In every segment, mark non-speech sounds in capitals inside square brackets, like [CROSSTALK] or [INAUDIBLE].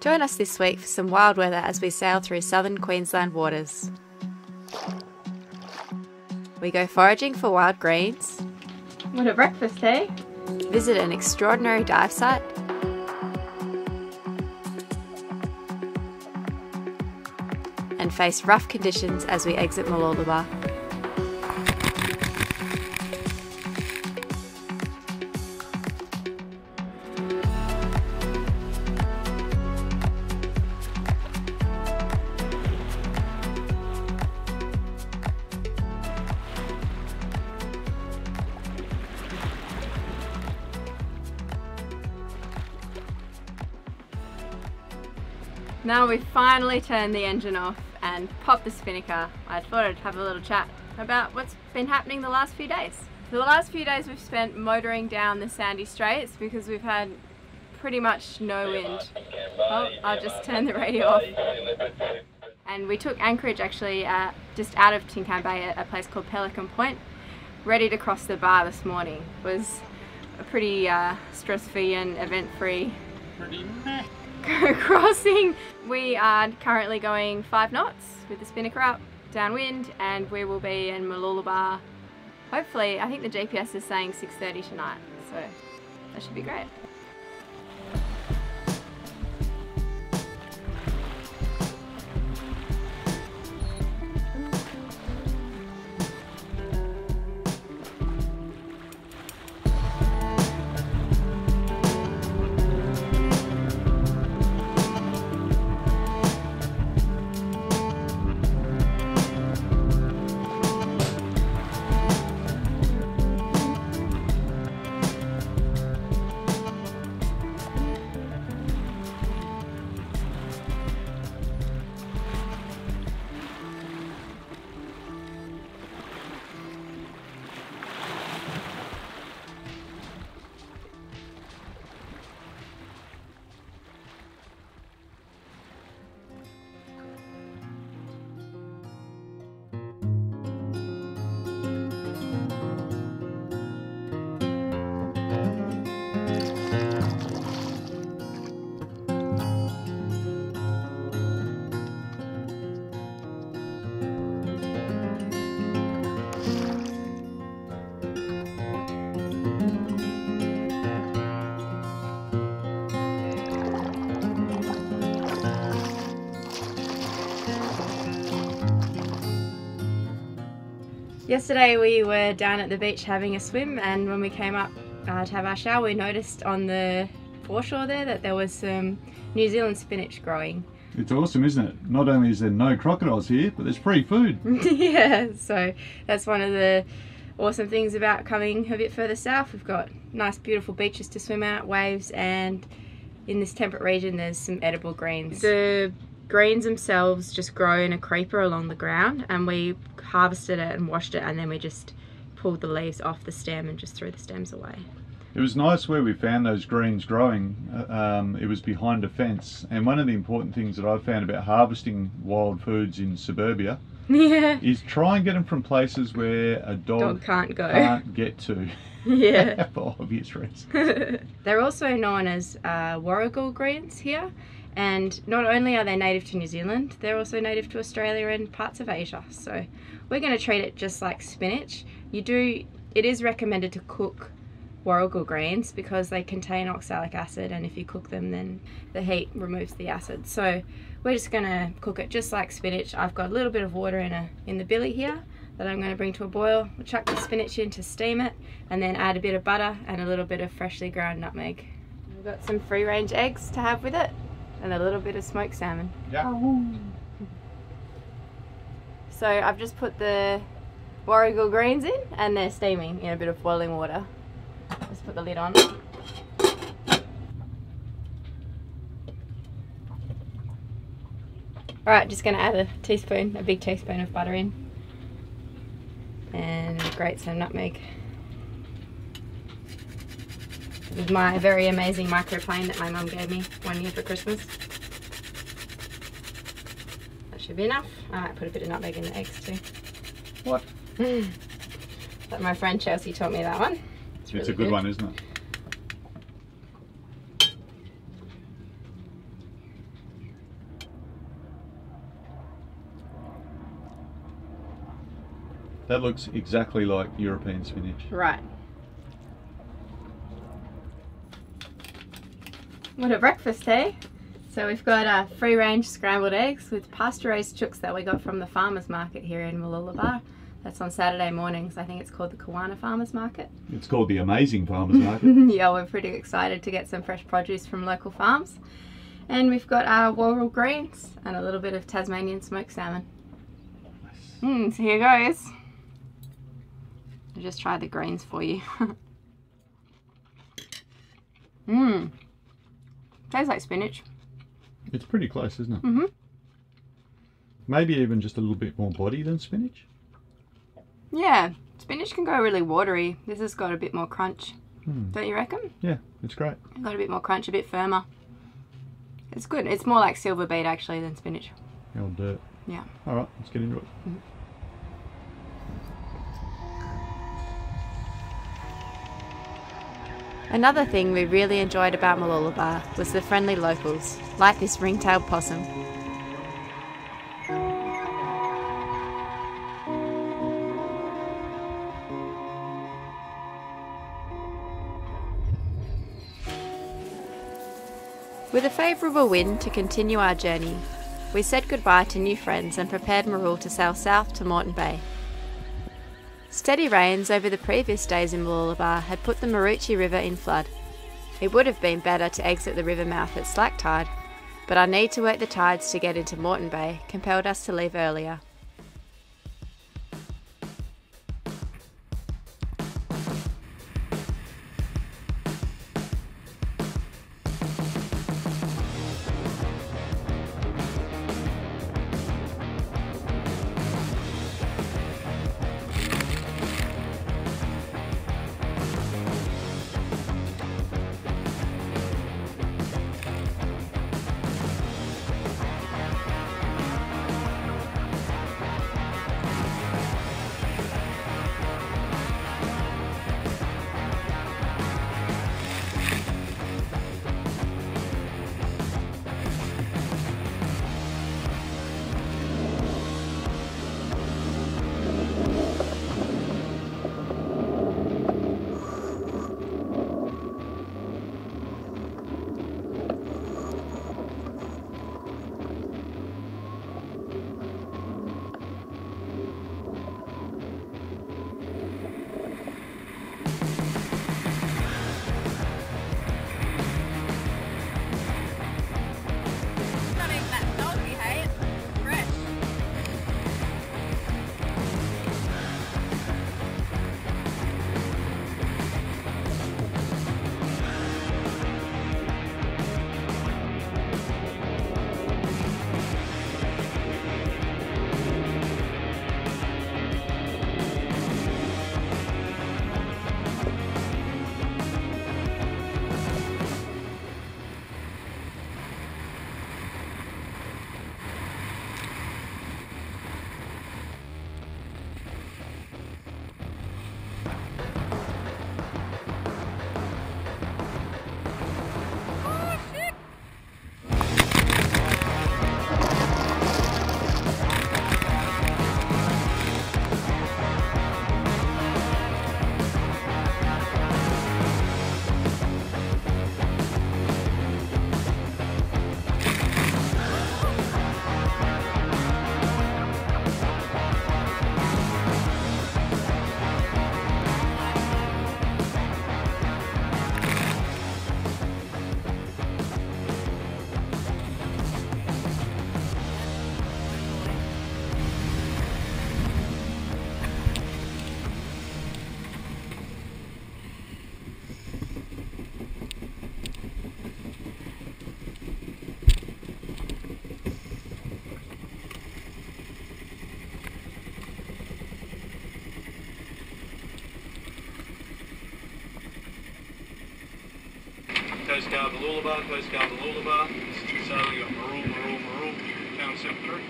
Join us this week for some wild weather as we sail through southern Queensland waters. We go foraging for wild greens, What a breakfast, eh? visit an extraordinary dive site, and face rough conditions as we exit Mooloolaba. Now we've finally turned the engine off and popped the spinnaker. I thought I'd have a little chat about what's been happening the last few days. The last few days we've spent motoring down the sandy straits because we've had pretty much no wind. Oh, I'll just turn the radio off. And we took anchorage actually uh, just out of Tin Can Bay at a place called Pelican Point, ready to cross the bar this morning. It was a pretty uh, stress-free and event-free [LAUGHS] crossing. We are currently going five knots with the spinnaker up, downwind, and we will be in Mooloolaba. Hopefully, I think the GPS is saying 6.30 tonight, so that should be great. Yesterday we were down at the beach having a swim and when we came up uh, to have our shower we noticed on the foreshore there that there was some New Zealand spinach growing. It's awesome, isn't it? Not only is there no crocodiles here, but there's free food. [LAUGHS] yeah, so that's one of the awesome things about coming a bit further south. We've got nice beautiful beaches to swim at, waves and in this temperate region there's some edible greens. The greens themselves just grow in a creeper along the ground and we harvested it and washed it and then we just pulled the leaves off the stem and just threw the stems away. It was nice where we found those greens growing. uh, Um, it was behind a fence, and one of the important things that I've found about harvesting wild foods in suburbia [LAUGHS] yeah. is try and get them from places where a dog, Dog can't go. can't get to [LAUGHS] yeah. [LAUGHS] for obvious reasons. They're also known as uh, warrigal greens here, and not only are they native to New Zealand, they're also native to Australia and parts of Asia. So we're going to treat it just like spinach. You do. It is recommended to cook warrigal greens because they contain oxalic acid, and if you cook them, then the heat removes the acid. So we're just going to cook it just like spinach. I've got a little bit of water in a in the billy here that I'm going to bring to a boil. We'll chuck the spinach in to steam it and then add a bit of butter and a little bit of freshly ground nutmeg. We've got some free range eggs to have with it and a little bit of smoked salmon. Yeah. Oh. [LAUGHS] So I've just put the warrigal greens in and they're steaming in a bit of boiling water. Let's put the lid on. Alright, just going to add a teaspoon, a big teaspoon of butter in. And grate some nutmeg my very amazing microplane that my mum gave me one year for Christmas. That should be enough. I might put a bit of nutmeg in the eggs too. What? [LAUGHS] but my friend Chelsea taught me that one. It's, really it's a good, good one, isn't it? That looks exactly like European spinach. Right. What a breakfast, hey? So we've got uh, free range scrambled eggs with pasture raised chooks that we got from the farmers market here in Mooloolaba. That's on Saturday mornings. I think it's called the Kawana Farmers Market. It's called the Amazing Farmers [LAUGHS] Market. yeah, we're pretty excited to get some fresh produce from local farms. And we've got our warrigal greens and a little bit of Tasmanian smoked salmon. Mm, so here goes. I'll just try the greens for you. Mmm. [LAUGHS] Tastes like spinach. It's pretty close, isn't it? Mm-hmm. Maybe even just a little bit more body than spinach. Yeah, spinach can go really watery. This has got a bit more crunch. Hmm. Don't you reckon? Yeah, it's great. Got a bit more crunch, a bit firmer. It's good. It's more like silver beet actually than spinach. Old dirt. Yeah. All right, let's get into it. Another thing we really enjoyed about Mooloolaba was the friendly locals, like this ring-tailed possum. With a favourable wind to continue our journey, we said goodbye to new friends and prepared Marul to sail south to Moreton Bay. Steady rains over the previous days in Mooloolaba had put the Maroochy River in flood. It would have been better to exit the river mouth at slack tide, but our need to work the tides to get into Moreton Bay compelled us to leave earlier. Coast Guard Mooloolaba, Coast Guard Mooloolaba. This is the sailing of Marul, Marul, Marul, Channel 73.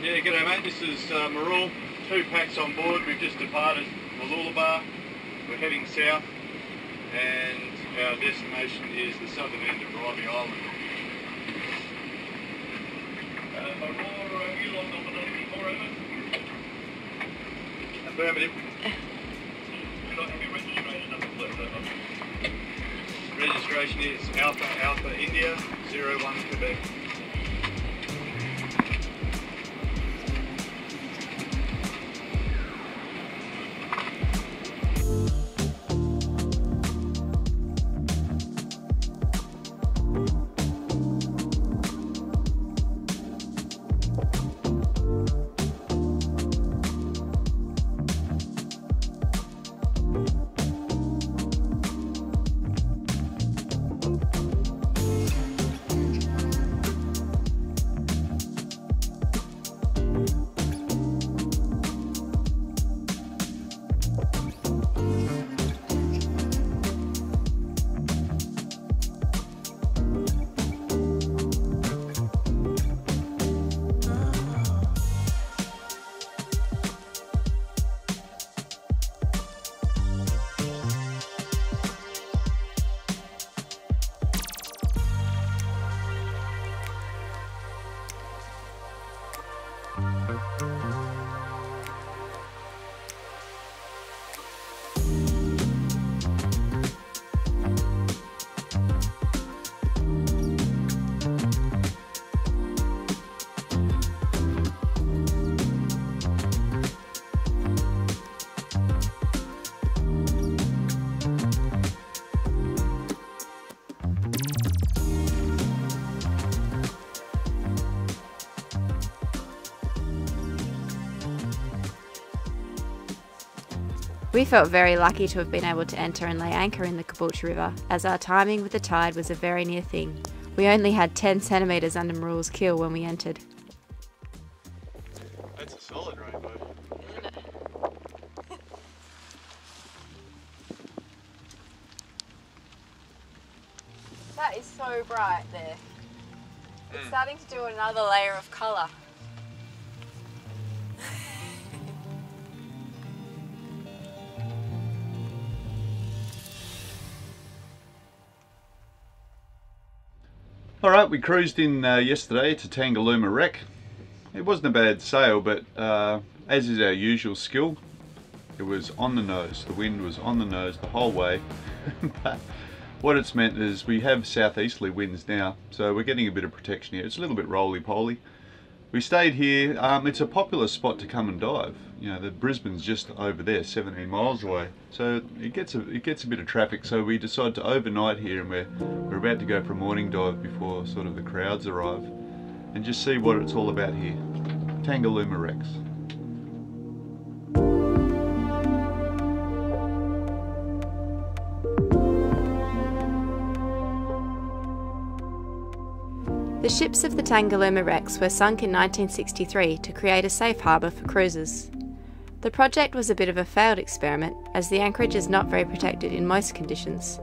Yeah, g'day mate, this is uh, Marul. Two packs on board, we've just departed Mooloolaba. We're heading south and our destination is the southern end of Bribie Island. Affirmative. Registration is Alpha Alpha India 01 Quebec. We felt very lucky to have been able to enter and lay anchor in the Caboolture River, as our timing with the tide was a very near thing. We only had 10 centimetres under Marul's keel when we entered. That's a solid rainbow. That is so bright there. It's hmm. starting to do another layer of colour. All right, we cruised in uh, yesterday to Tangalooma Wreck. It wasn't a bad sail, but uh, as is our usual skill, it was on the nose. The wind was on the nose the whole way. [LAUGHS] but what it's meant is we have southeasterly winds now, so we're getting a bit of protection here. It's a little bit roly-poly. We stayed here. Um, it's a popular spot to come and dive. You know, the Brisbane's just over there, 17 miles away. So it gets a it gets a bit of traffic. So we decided to overnight here, and we're we're about to go for a morning dive before sort of the crowds arrive, and just see what it's all about here. Tangalooma Wrecks. The ships of the Tangalooma wrecks were sunk in 1963 to create a safe harbour for cruisers. The project was a bit of a failed experiment as the anchorage is not very protected in most conditions.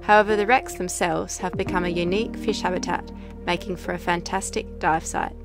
However, the wrecks themselves have become a unique fish habitat, making for a fantastic dive site.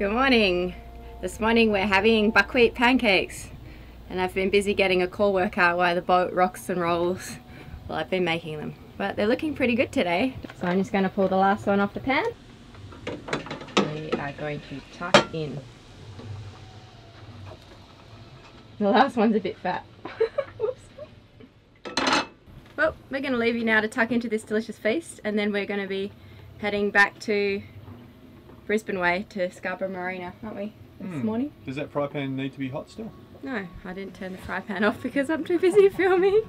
Good morning. This morning we're having buckwheat pancakes and I've been busy getting a core workout while the boat rocks and rolls while I've been making them. But they're looking pretty good today. So I'm just going to pull the last one off the pan. We are going to tuck in. The last one's a bit fat. [LAUGHS] well, we're going to leave you now to tuck into this delicious feast and then we're going to be heading back to Brisbane Way to Scarborough Marina, aren't we, this Hmm. morning? Does that fry pan need to be hot still? No, I didn't turn the fry pan off because I'm too busy [LAUGHS] filming.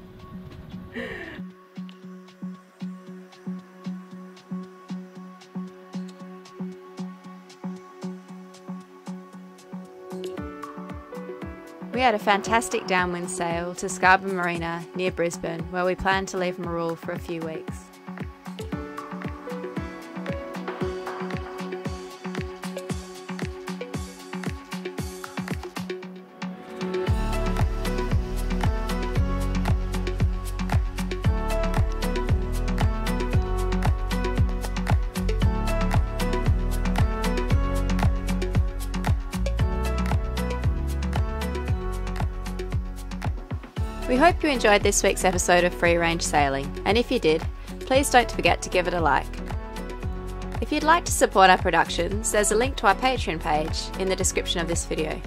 We had a fantastic downwind sail to Scarborough Marina near Brisbane, where we plan to leave Marul for a few weeks. Hope you enjoyed this week's episode of Free Range Sailing, and if you did, please don't forget to give it a like. If you'd like to support our productions, there's a link to our Patreon page in the description of this video.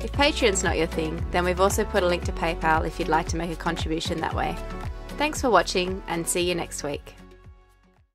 If Patreon's not your thing, then we've also put a link to PayPal if you'd like to make a contribution that way. Thanks for watching and see you next week.